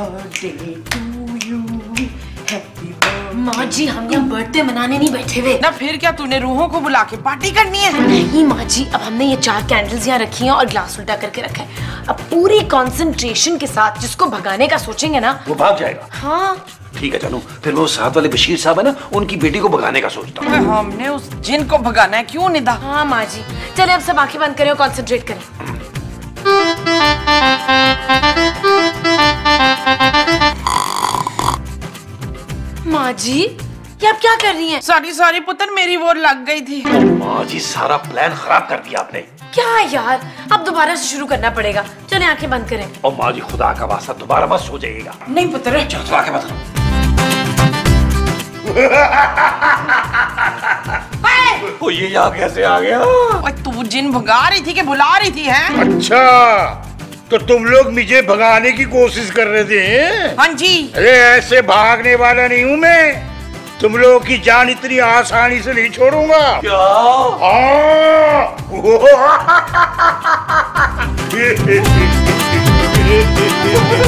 Birthday to you happy माँ जी हम यहाँ बर्थडे मनाने नहीं बैठे हुए। ना फिर क्या तूने रूहों को बुला के पार्टी करनी है? नहीं माँ जी अब हमने ये चार कैंडल्स यहाँ रखी हैं और ग्लास उल्टा करके रखा है। अब पूरी कंसंट्रेशन के साथ जिसको भगाने का सोचेंगे ना वो भाग जाएगा। हाँ। ठीक है जानू फिर वो साथ वाले बशीर साहब है ना उनकी बेटी को भगाने का सोचता हूँ। हमने उस जिन को भगाना है क्यों निदा? हाँ माँ जी। चले अब सब आँखें बंद करें और कॉन्सेंट्रेट करें। माँ जी ये आप क्या कर रही हैं? सारी सारी पुत्र मेरी वो लग गई थी। माँ जी सारा प्लान खराब कर दिया आपने। क्या यार अब दोबारा से शुरू करना पड़ेगा। चले आँखें बंद करें। और माँ जी खुदा का वास्ता दोबारा बस सो जाइएगा नहीं पुत्र। चलो तो ये यहाँ कैसे आ गया? तू जिन भगा रही थी कि बुला रही थी है? अच्छा। तो तुम लोग मुझे भगाने की कोशिश कर रहे थे हाँ? जी। अरे ऐसे भागने वाला नहीं हूँ मैं। तुम लोगों की जान इतनी आसानी से नहीं छोड़ूँगा। क्या? हाँ।